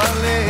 falei.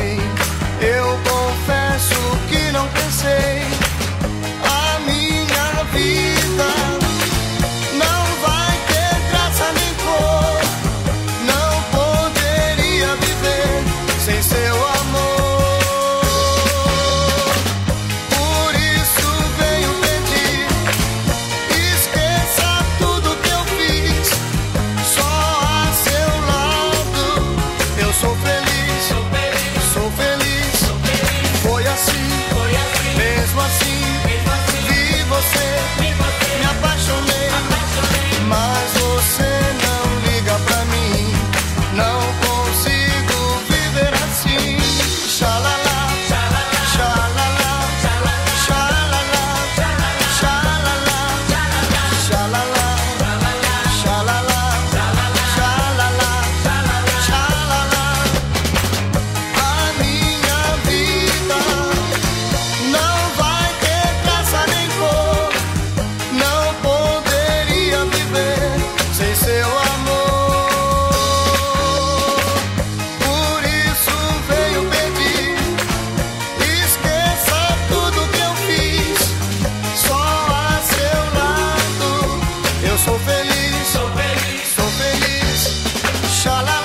sou feliz, sou feliz, sou feliz. Xalá